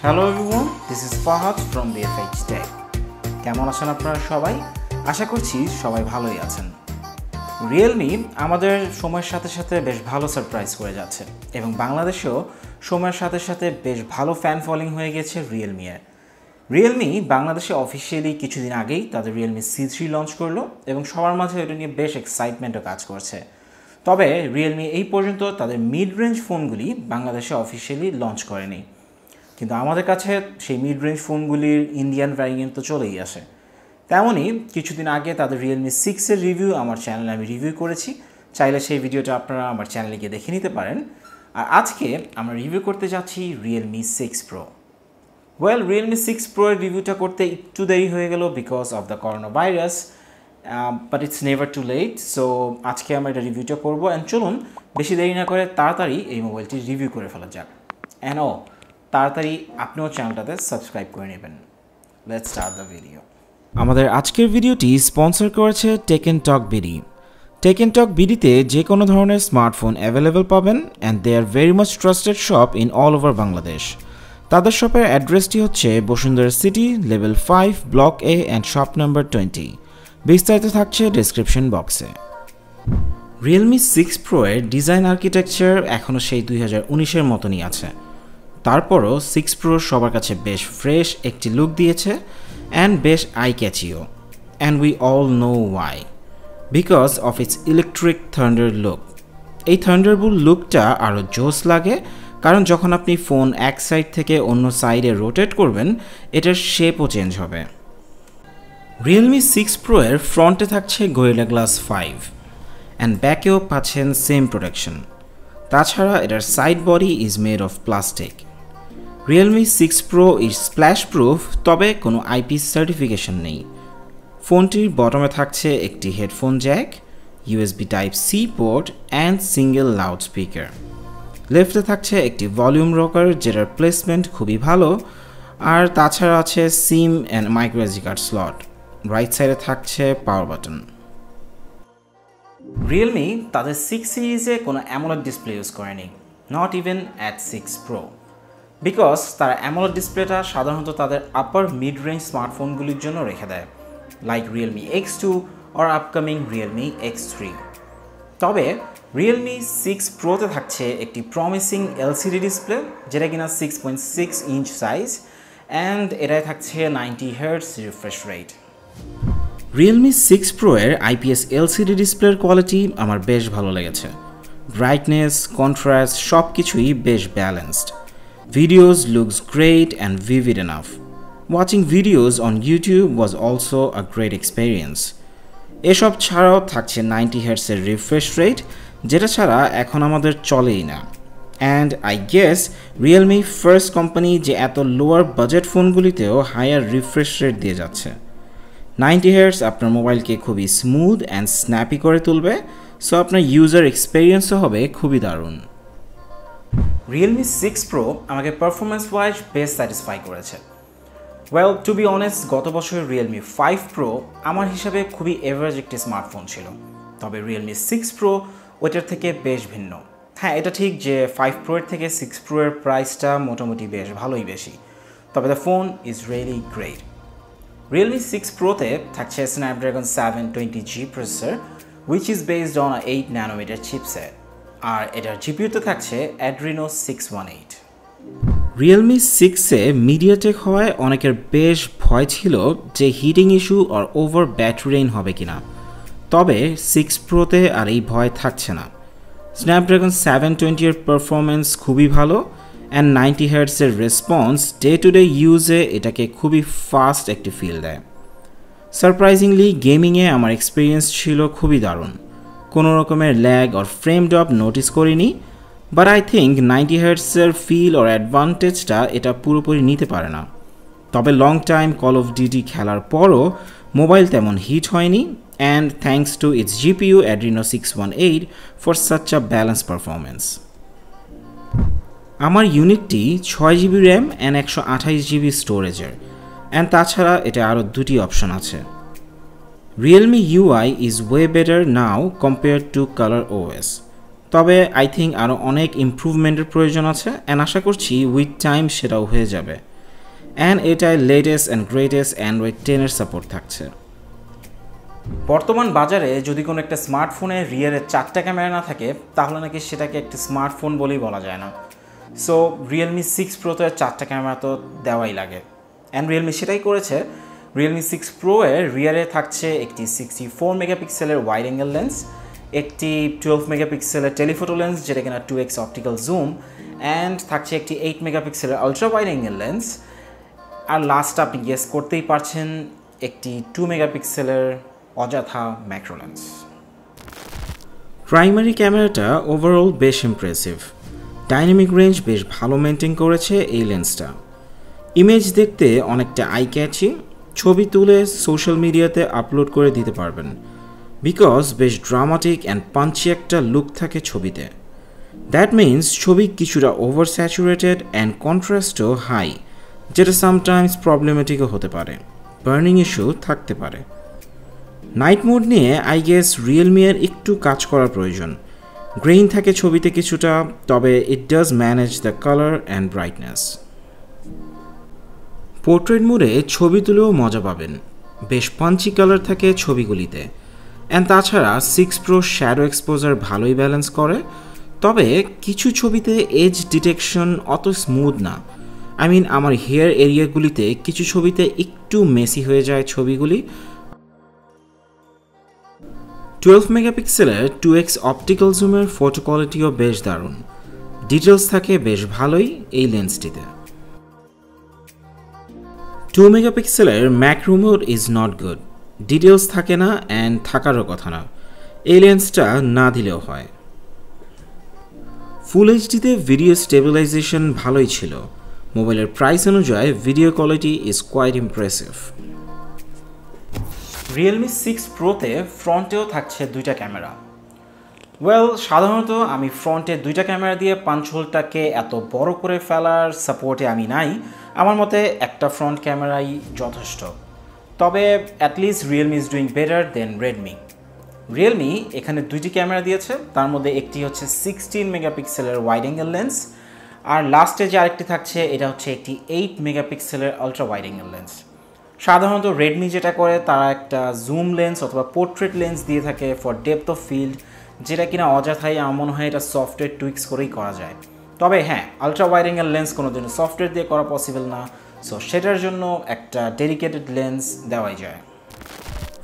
Hello everyone, this is Fahad from BFH Tech. কেমন আছেন আপনারা সবাই? আশা করছি সবাই ভালোই আছেন। রিয়েলমি আমাদের সময়ের সাথে সাথে বেশ ভালো সারপ্রাইজ করে যাচ্ছে এবং বাংলাদেশেও সময়ের সাথে সাথে বেশ ভালো ফ্যান ফলোয়িং হয়ে গেছে রিয়েলমি এর। রিয়েলমি বাংলাদেশে অফিসিয়ালি কিছুদিন আগেই তাদের রিয়েলমি সি থ্রি লঞ্চ করল এবং সবার মাঝে এটা নিয়ে বেশ এক্সাইটমেন্টও কাজ করছে। তবে রিয়েলমি এই পর্যন্ত তাদের মিড রেঞ্জ ফোনগুলি বাংলাদেশে অফিসিয়ালি লঞ্চ করেনি। কিন্তু আমাদের কাছে সেই মিড রেঞ্জ ফোনগুলির ইন্ডিয়ান ভ্যারিয়েন্ট তো চলেই আসে। তেমনই কিছুদিন আগে তাদের রিয়েলমি সিক্সের রিভিউ আমার চ্যানেলে আমি রিভিউ করেছি। চাইলে সেই ভিডিওটা আপনারা আমার চ্যানেলে গিয়ে দেখে নিতে পারেন। আর আজকে আমরা রিভিউ করতে যাচ্ছি Realme six pro well Realme six pro এর রিভিউটা করতে একটু দেরি হয়ে গেল because of the corona virus but it's never too late so আজকে আমরা এটা রিভিউটা করব। অ্যান্ড চলুন, বেশি দেরি না করে তাড়াতাড়ি এই মোবাইলটি রিভিউ করে ফেলা যাক। অ্যান্ড ও তাড়াতাড়ি আপনিও চ্যানেলটাতে সাবস্ক্রাইব করে নেবেন। লেটস স্টার্ট দ্য ভিডিও আমাদের আজকের ভিডিওটি স্পন্সর করেছে Tech Taken Talk BD Tech Taken Talk বিডিতে যে কোনো ধরনের স্মার্টফোন অ্যাভেলেবেল পাবেন and they are very much trusted shop in all over Bangladesh তাদের শপের অ্যাড্রেসটি হচ্ছে Bashundhara city level five block A and shop number twenty বিস্তারিত থাকছে ডিসক্রিপশন বক্সে রিয়েলমি সিক্স প্রো এর ডিজাইন আর্কিটেকচার এখনও সেই দুই হাজার উনিশের মতনই আছে। তারপরও সিক্স প্রো সবার কাছে বেশ ফ্রেশ একটি লুক দিয়েছে অ্যান্ড বেশ eye ক্যাচিও and we all know why because of its electric thunder look এই থান্ডারবুল লুকটা আরও জোস লাগে, কারণ যখন আপনি ফোন এক সাইড থেকে অন্য সাইডে রোটেট করবেন, এটার শেপও চেঞ্জ হবে। রিয়েলমি সিক্স প্রো এর ফ্রন্টে থাকছে গোয়েলা গ্লাস ফাইভ অ্যান্ড ব্যাকেও পাচ্ছেন সেম প্রোটেকশন তাছাড়া এটার side body is made of plastic Realme six pro is splash proof তবে কোনো আইপি সার্টিফিকেশন নেই। ফোনটির বটমে থাকছে একটি headphone jack USB type C port and single loud speaker লেফটে থাকছে একটি ভলিউম রকার যেটার প্লেসমেন্ট খুবই ভালো, আর তাছাড়া আছে SIM and microSD card slot right সাইডে থাকছে পাওয়ার বাটন রিয়েলমি তাদের সিক্স সিরিজে কোনো অ্যামোলেড ডিসপ্লে ইউজ করেনি not even at six pro because তারা অ্যামোলেড ডিসপ্লেটা সাধারণত তাদের আপার মিড রেঞ্জ স্মার্টফোনগুলির জন্য রেখে দেয় like Realme X two or upcoming Realme X three তবে রিয়েলমি সিক্স প্রোতে থাকছে একটি প্রমিসিং এলসিডি ডিসপ্লে যেটা কিনা six point six inch size and এটাই থাকছে ninety hertz refresh rate Realme six pro এর আইপিএস এলসিডি ডিসপ্লের কোয়ালিটি আমার বেশ ভালো লেগেছে। ব্রাইটনেস কন্ট্রাস্ট সব কিছুই বেশ balanced videos looks great and vivid enough watching videos on YouTube was also a great experience এসব ছাড়াও থাকছে নাইনটি হার্টসের রিফ্রেশ রেট যেটা ছাড়া এখন আমাদের চলেই না। And I guess Realme first company যে এত লোয়ার বাজেট ফোনগুলিতেও হায়ার রিফ্রেশ রেট দিয়ে যাচ্ছে। নাইনটি হার্টস আপনার মোবাইলকে খুবই স্মুথ অ্যান্ড স্ন্যাপি করে তুলবে সো আপনার ইউজার এক্সপেরিয়েন্সও হবে খুবই দারুণ। রিয়েলমি সিক্স প্রো আমাকে পারফরমেন্স ওয়াইজ বেশ স্যাটিসফাই করেছে। ওয়েল টু বি অনেস্ট গত বছর রিয়েলমি ফাইভ প্রো আমার হিসাবে খুবই এভারেজ একটি স্মার্টফোন ছিল। তবে রিয়েলমি সিক্স প্রো ওইটার থেকে বেশ ভিন্ন। হ্যাঁ এটা ঠিক যে ফাইভ প্রোয়ের থেকে সিক্স প্রো এর প্রাইসটা মোটামুটি বেশ ভালোই বেশি। তবে the phone is really great Realme six প্রোতে থাকছে Snapdragon seven twenty G processor which is based on eight nanometer chipset আর এটার জিপিউতে থাকছে Adreno six one eight Realme সিক্সে মিডিয়াটেক হওয়ায় অনেকের বেশ ভয় ছিল যে হিটিং ইস্যু আর ওভার ব্যাটারি হবে কিনা। তবে সিক্স প্রোতে আর এই ভয় থাকছে না। স্ন্যাপড্রাগন সেভেন টোয়েন্টির পারফরমেন্স খুবই ভালো অ্যান্ড নাইনটি হার্টসের রেসপন্স ডে টু ডে ইউজে এটাকে খুবই ফাস্ট একটি ফিল দেয়। সারপ্রাইজিংলি গেমিংয়ে আমার এক্সপিরিয়েন্স ছিল খুবই দারুণ। কোনো রকমের ল্যাগ আর ফ্রেম ড্রপ নোটিস করিনি বাট আই থিঙ্ক নাইনটি হার্টসের ফিল ওর অ্যাডভান্টেজটা এটা পুরোপুরি নিতে পারে না। তবে long time Call of Duty খেলার পরও মোবাইল তেমন হিট হয়নি and thanks to its GPU Adreno six one eight for such a balance performance আমার ইউনিটটি ছয় জিবি র্যাম অ্যান্ড একশো আঠাইশ জিবি স্টোরেজের অ্যান্ড তাছাড়া এটা আরও দুটি অপশন আছে। Realme UI is way better now compare to Color OS তবে আই থিঙ্ক আরও অনেক ইম্প্রুভমেন্টের প্রয়োজন আছে অ্যান্ড আশা করছি উইথ টাইম সেটাও হয়ে যাবে। অ্যান্ড এটায় লেটেস্ট অ্যান্ড গ্রেটেস্ট অ্যান্ড্রয়েড টেনের সাপোর্ট থাকছে। বর্তমান বাজারে যদি কোনো একটা স্মার্টফোনে রিয়ারের চারটা ক্যামেরা না থাকে, তাহলে নাকি সেটাকে একটা স্মার্টফোন বলেই বলা যায় না। সো রিয়েলমি সিক্স প্রোতে চারটা ক্যামেরা তো দেওয়াই লাগে। অ্যান্ড রিয়েলমি সেটাই করেছে রিয়েলমি সিক্স প্রো এর রিয়ারে থাকছে একটি সিক্সটি ফোর মেগাপিক্সেলের ওয়াইড অ্যাঙ্গেল লেন্স একটি টুয়েলভ মেগাপিক্সেলের টেলিফোটো লেন্স যেটা কিনা two X optical zoom and থাকছে একটি এইট মেগাপিক্সেলের আলট্রা ওয়াইড অ্যাঙ্গেল লেন্স আর লাস্ট আপনি গেস করতেই পারছেন, একটি টু মেগাপিক্সেলের অযথা ম্যাক্রো লেন্স প্রাইমারি ক্যামেরাটা ওভারঅল বেশ ইমপ্রেসিভ ডাইনামিক রেঞ্জ বেশ ভালো মেনটেন করেছে এই লেন্সটা ইমেজ দেখতে অনেকটা আই ক্যাচি ছবি তুলে সোশ্যাল মিডিয়াতে আপলোড করে দিতে পারবেন। বিকজ বেশ ড্রামাটিক অ্যান্ড পাঞ্চি একটা লুক থাকে ছবিতে। দ্যাট মিন্স ছবি কিছুটা ওভার স্যাচুরেটেড অ্যান্ড কন্ট্রাস্টও হাই যেটা সামটাইমস প্রবলেমেটিকও হতে পারে বার্নিং ইস্যু থাকতে পারে। নাইট মোড নিয়ে আই গেস এর একটু কাজ করার প্রয়োজন। গ্রেইন থাকে ছবিতে কিছুটা, তবে it does manage the colour and brightness portrait মোডে ছবি তুলেও মজা পাবেন। বেশ পাঞ্চি কালার থাকে ছবিগুলিতে। অ্যান্ড তাছাড়া সিক্স প্রো শ্যাডো এক্সপোজার ভালোই ব্যালেন্স করে। তবে কিছু ছবিতে এজ ডিটেকশন অত স্মুথ না। আই মিন আমার হেয়ার এরিয়াগুলিতে কিছু ছবিতে একটু মেসি হয়ে যায় ছবিগুলি। টুয়েলভ মেগাপিক্সেলের টু এক্স অপটিক্যাল জুমের ফটো কোয়ালিটিও বেশ দারুণ। ডিটেলস থাকে বেশ ভালোই এই লেন্সটিতে টু মেগাপিক্সেলের mode is not good details থাকে না অ্যান্ড থাকারও কথা না। এই লেন্সটা না দিলেও হয়। ফুল এইচডিতে ভিডিও স্টেবিলাইজেশন ভালোই ছিল। মোবাইলের প্রাইস অনুযায়ী video quality is quite impressive Realme six প্রোতে ফ্রন্টেও থাকছে দুইটা ক্যামেরা ওয়েল সাধারণত আমি ফ্রন্টে দুইটা ক্যামেরা দিয়ে পাঞ্চ হোলটাকে এত বড় করে ফেলার সাপোর্টে আমি নাই। আমার মতে একটা ফ্রন্ট ক্যামেরাই যথেষ্ট। তবে at least Realme is doing better than Redmi Realme এখানে দুইটি ক্যামেরা দিয়েছে, তার মধ্যে একটি হচ্ছে সিক্সটিন মেগাপিক্সেলের ওয়াইড অ্যাঙ্গেল লেন্স আর লাস্টে যে আরেকটি থাকছে, এটা হচ্ছে একটি এইট মেগাপিক্সেলের আলট্রা ওয়াইড অ্যাঙ্গেল লেন্স সাধারণত রেডমি যেটা করে, তারা একটা জুম লেন্স অথবা পোর্ট্রেট লেন্স দিয়ে থাকে ফর ডেপথ অফ ফিল্ড যেটা কিনা অযথাই আমার মনে হয় এটা সফটওয়্যার টুইক্স করেই করা যায়। তবে হ্যাঁ আলট্রা অ্যাঙ্গেল লেন্স কোনো দিন সফটওয়্যার দিয়ে করা পসিবল না। সো সেটার জন্য একটা ডেডিকেটেড লেন্স দেওয়াই যায়।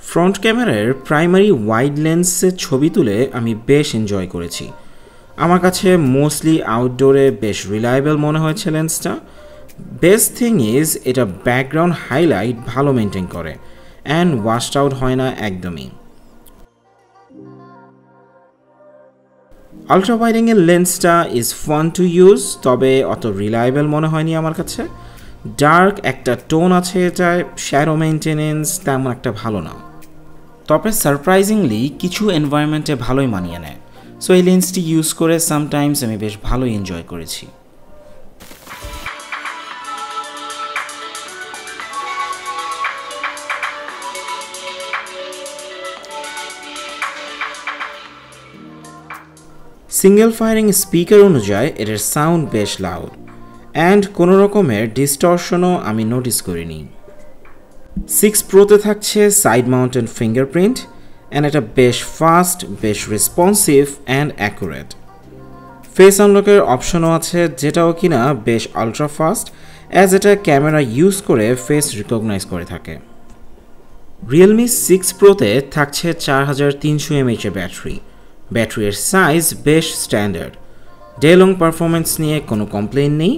ফ্রন্ট ক্যামেরার প্রাইমারি ওয়াইড লেন্সের ছবি তুলে আমি বেশ এনজয় করেছি। আমার কাছে মোস্টলি আউটডোরে বেশ রিলায়েবল মনে হয়েছে লেন্সটা বেস্ট থিং ইজ এটা ব্যাকগ্রাউন্ড হাইলাইট ভালো মেনটেন করে। অ্যান্ড ওয়াশড আউট হয় না একদমই। আলট্রা অ্যাঙ্গেল লেন্সটা ইজ ফান টু ইউজ তবে অত রিলায়েবল মনে হয়নি আমার কাছে। ডার্ক একটা টোন আছে এটায় শ্যারো মেনটেনেন্স তেমন একটা ভালো না। তবে সারপ্রাইজিংলি কিছু এনভায়রনমেন্টে ভালোই মানিয়ে নেয়। সো এই লেন্সটি ইউজ করে সামটাইমস আমি বেশ ভালোই এনজয় করেছি। সিঙ্গেল ফায়ারিং স্পিকার অনুযায়ী এটার সাউন্ড বেশ লাউড অ্যান্ড কোনো রকমের ডিস্টর্শনও আমি নোটিস করিনি। সিক্স প্রোতে থাকছে সাইড মাউন্টেন ফিঙ্গারপ্রিন্ট অ্যান্ড এটা বেশ ফাস্ট বেশ রেসপন্সিভ অ্যান্ড অ্যাকুরেট ফেস আনলকের অপশনও আছে, যেটাও কিনা বেশ আলট্রা ফাস্ট অ্যাজ এটা ক্যামেরা ইউজ করে ফেস রিকগনাইজ করে থাকে। রিয়েলমি সিক্স প্রোতে থাকছে চার হাজার তিনশো এমএইচের ব্যাটারি ব্যাটারির সাইজ বেশ স্ট্যান্ডার্ড। ডে লং পারফরমেন্স নিয়ে কোনো কমপ্লেন নেই,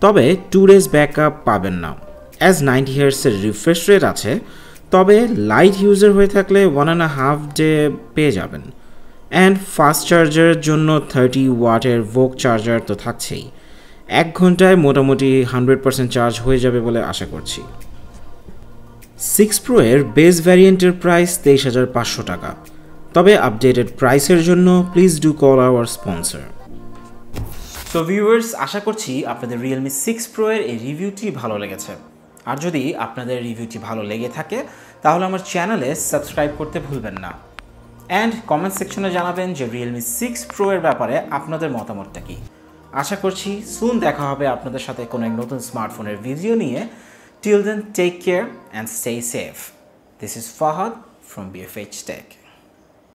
তবে টু ডেজ ব্যাকআপ পাবেন না। অ্যাজ নাইনটি ইয়ার্সের রিফ্রেশ রেট আছে, তবে লাইট ইউজার হয়ে থাকলে ওয়ান অ্যান্ড হাফ ডে পেয়ে যাবেন। অ্যান্ড ফাস্ট চার্জারের জন্য থার্টি ওয়াটের ভোক চার্জার তো থাকছেই। এক ঘন্টায় মোটামুটি হান্ড্রেড পার্সেন্ট চার্জ হয়ে যাবে বলে আশা করছি। সিক্স প্রো এর বেস ভ্যারিয়েন্টের প্রাইস তেইশ হাজার পাঁচশো টাকা। তবে আপডেটেড প্রাইসের জন্য please do call our sponsor so viewers আশা করছি আপনাদের রিয়েলমি সিক্স প্রো এর এই রিভিউটি ভালো লেগেছে। আর যদি আপনাদের রিভিউটি ভালো লেগে থাকে, তাহলে আমার চ্যানেলে সাবস্ক্রাইব করতে ভুলবেন না। অ্যান্ড কমেন্ট সেকশনে জানাবেন যে রিয়েলমি সিক্স প্রো এর ব্যাপারে আপনাদের মতামতটা কি। আশা করছি সুন দেখা হবে আপনাদের সাথে কোনো এক নতুন স্মার্টফোনের ভিডিও নিয়ে। Till then take care and stay safe this is Fahad from BFH tech